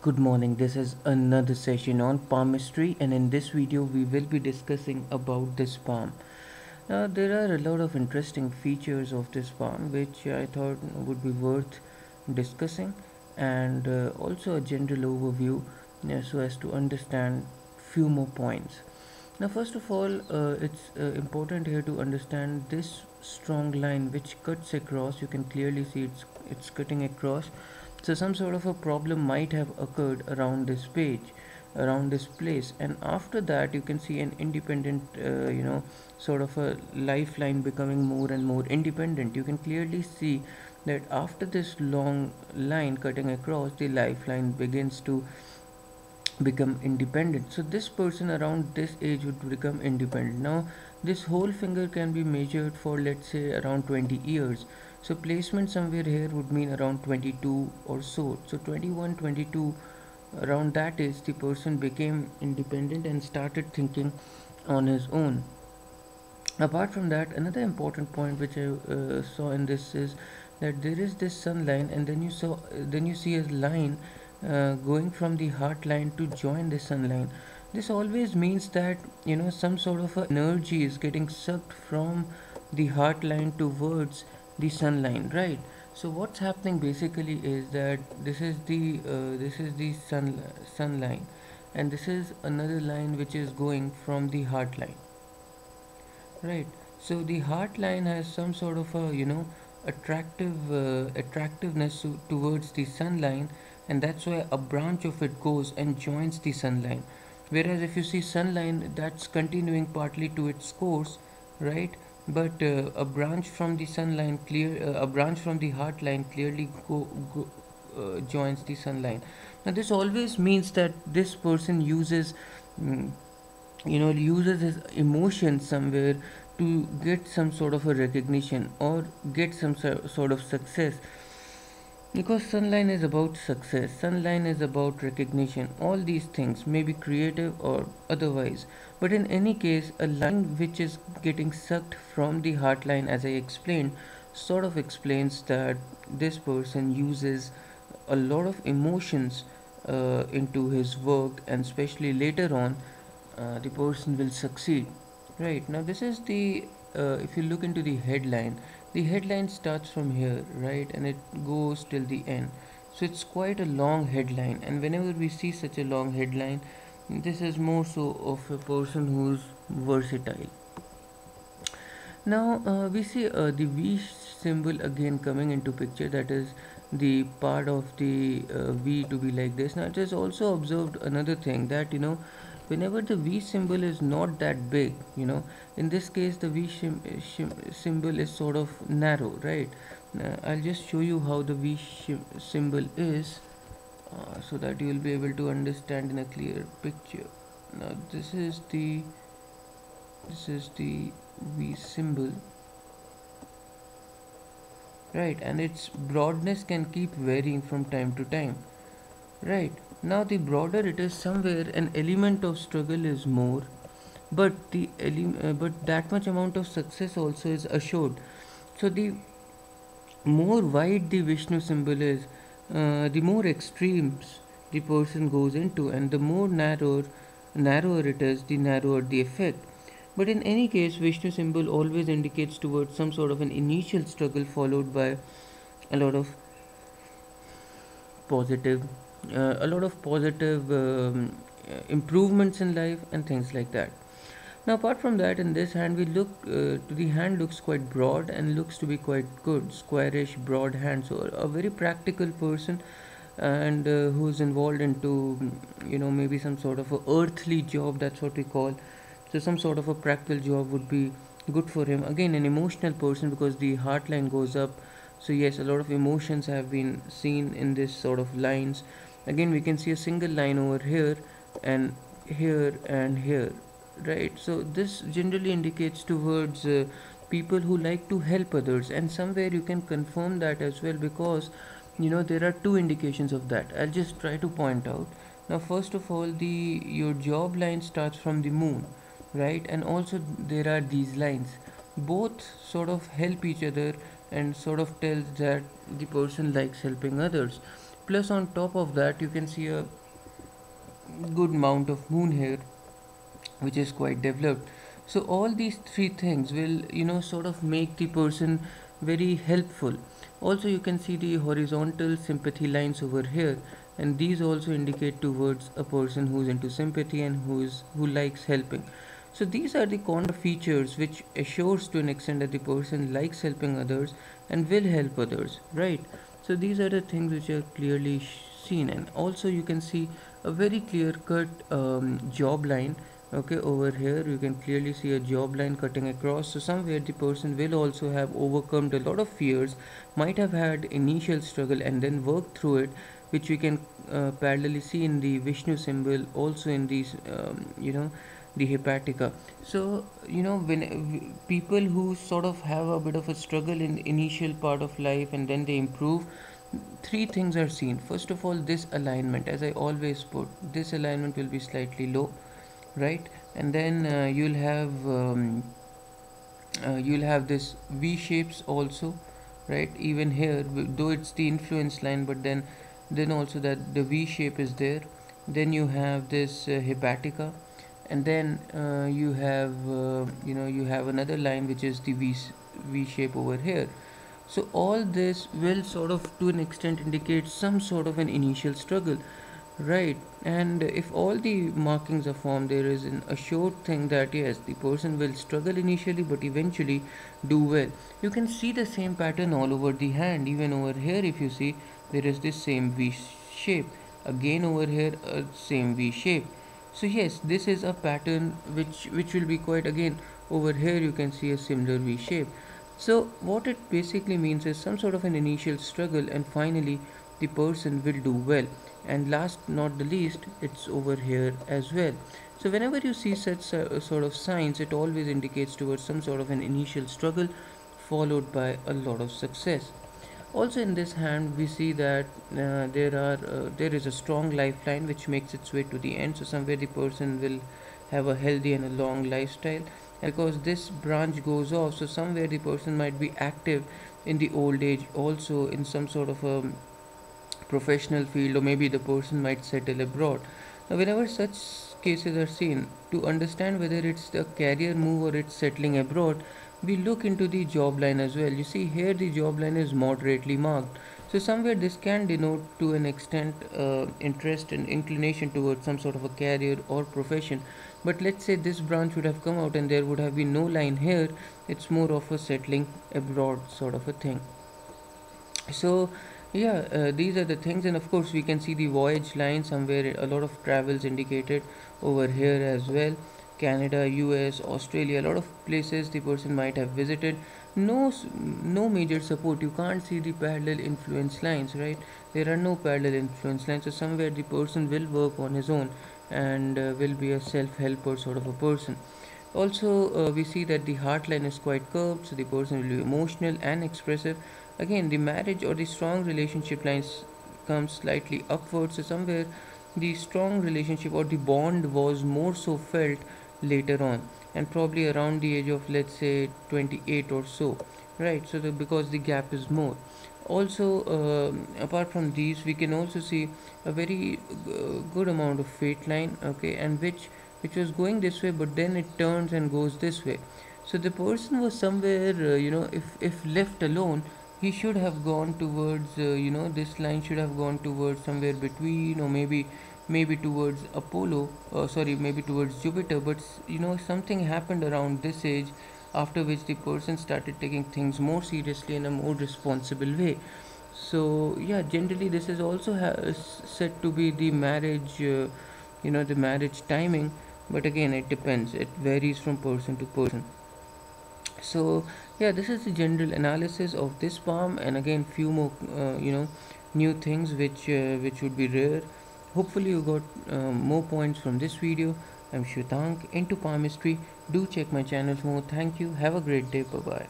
Good morning. This is another session on palmistry and in this video we will be discussing about this palm. Now there are a lot of interesting features of this palm which I thought would be worth discussing and uh, also a general overview uh, so as to understand few more points. Now first of all uh, it's uh, important here to understand this strong line which cuts across you can clearly see it's it's cutting across so some sort of a problem might have occurred around this page around this place. And after that you can see an independent uh, you know sort of a lifeline becoming more and more independent. You can clearly see that after this long line cutting across the lifeline begins to become independent. So this person around this age would become independent. Now this whole finger can be measured for let's say around 20 years so placement somewhere here would mean around 22 or so. So 21 22 around that age the person became independent and started thinking on his own. Apart from that another important point which i uh, saw in this is that there is this sun line and then you saw then you see a line uh, going from the heart line to join the sun line. This always means that you know some sort of energy is getting sucked from the heart line towards the sun line right? So what's happening basically is that this is the uh, this is the sun sun line. And this is another line which is going from the heart line right? So the heart line has some sort of a you know attractive uh, attractiveness towards the sun line. And that's why a branch of it goes and joins the sun line. Whereas if you see sun line that's continuing partly to its course right but uh, a branch from the sun line clear uh, a branch from the heart line clearly go, go uh, joins the sun line. Now this always means that this person uses mm, you know uses his emotion somewhere to get some sort of a recognition or get some sort of success because sunline is about success sunline is about recognition. All these things may be creative or otherwise but in any case a line which is getting sucked from the heart line as i explained sort of explains that this person uses a lot of emotions uh, into his work and especially later on uh, the person will succeed. Right. Now this is the uh, if you look into the headline the headline starts from here right and it goes till the end. So it's quite a long headline and whenever we see such a long headline this is more so of a person who's versatile. Now uh, we see uh, the V symbol again coming into picture that is the part of the uh, V to be like this. Now it is also observed another thing that you know whenever the V symbol is not that big you know in this case the V symbol is sort of narrow right? Uh, I'll just show you how the V symbol is uh, so that you will be able to understand in a clear picture. Now this is the this is the V symbol. Right and its broadness can keep varying from time to time. Right now the broader it is somewhere an element of struggle is more but the uh, but that much amount of success also is assured. So the more wide the vishnu symbol is uh, the more extremes the person goes into and the more narrower narrower it is the narrower the effect. But in any case vishnu symbol always indicates towards some sort of an initial struggle followed by a lot of positive a lot of positive um, improvements in life and things like that. Now apart from that in this hand we look uh, the hand looks quite broad and looks to be quite good squarish broad hand. So a very practical person and uh, who's involved into you know maybe some sort of a earthly job that's what we call. So some sort of a practical job would be good for him. Again an emotional person because the heart line goes up. So yes a lot of emotions have been seen in this sort of lines again we can see a single line over here and here and here right? So this generally indicates towards uh, people who like to help others and somewhere you can confirm that as well because you know there are two indications of that. I'll just try to point out. Now first of all the your job line starts from the moon right? And also there are these lines. Both sort of help each other and sort of tells that the person likes helping others plus on top of that you can see a good amount of moon here which is quite developed. So all these three things will you know sort of make the person very helpful. Also you can see the horizontal sympathy lines over here and these also indicate towards a person who's into sympathy and who is who likes helping. So these are the common features which assures to an extent that the person likes helping others and will help others right so these are the things which are clearly seen. And also you can see a very clear cut um, job line okay over here. You can clearly see a job line cutting across. So somewhere the person will also have overcome a lot of fears might have had initial struggle and then worked through it which we can uh, parallelly see in the Vishnu symbol also in these um, you know the hepatica. So you know when people who sort of have a bit of a struggle in initial part of life and then they improve three things are seen. First of all this alignment. As i always put this alignment will be slightly low right? And then uh, you'll have um, uh, you'll have this v shapes also right? Even here though it's the influence line but then then also that the v shape is there. Then you have this uh, hepatica and then uh, you have uh, you know you have another line which is the v v shape over here so all this will sort of to an extent indicate some sort of an initial struggle Right, and if all the markings are formed, there is an assured thing that yes, the person will struggle initially but eventually do well. You can see the same pattern all over the hand, even over here. If you see, there is this same V shape, again over here, a same V shape. So, yes, this is a pattern which, which will be quite again over here. You can see a similar V shape. So, what it basically means is some sort of an initial struggle, and finally, the person will do well and last not the least it's over here as well so whenever you see such uh, sort of signs it always indicates towards some sort of an initial struggle followed by a lot of success also in this hand we see that uh, there are uh, there is a strong lifeline which makes its way to the end. So somewhere the person will have a healthy and a long lifestyle. Because this branch goes off. So somewhere the person might be active in the old age also in some sort of a professional field or maybe the person might settle abroad. Now whenever such cases are seen to understand whether it's a career move or it's settling abroad we look into the job line as well. You see here the job line is moderately marked. So somewhere this can denote to an extent uh, interest and inclination towards some sort of a career or profession. But let's say this branch would have come out and there would have been no line here. It's more of a settling abroad sort of a thing. So yeah uh, these are the things. And of course we can see the voyage line somewhere. A lot of travels indicated over here as well canada us australia a lot of places the person might have visited. No no major support. You can't see the parallel influence lines right? There are no parallel influence lines so somewhere the person will work on his own and uh, will be a self-helper sort of a person. Also uh, we see that the heart line is quite curved so the person will be emotional and expressive. Again the marriage or the strong relationship lines comes slightly upwards so somewhere the strong relationship or the bond was more so felt later on and probably around the age of let's say 28 or so right? So the, because the gap is more. Also uh, apart from these we can also see a very uh, good amount of fate line okay and which which was going this way but then it turns and goes this way. So the person was somewhere uh, you know if if left alone he should have gone towards uh, you know this line should have gone towards somewhere between or maybe maybe towards apollo uh, sorry maybe towards jupiter but you know something happened around this age after which the person started taking things more seriously in a more responsible way. So yeah generally this is also said to be the marriage uh, you know the marriage timing but again it depends. It varies from person to person. So yeah this is the general analysis of this palm and again few more uh, you know new things which uh, which would be rare hopefully you got uh, more points from this video. I'm Shwetank into palmistry do check my channel for more. Thank you. Have a great day. Bye bye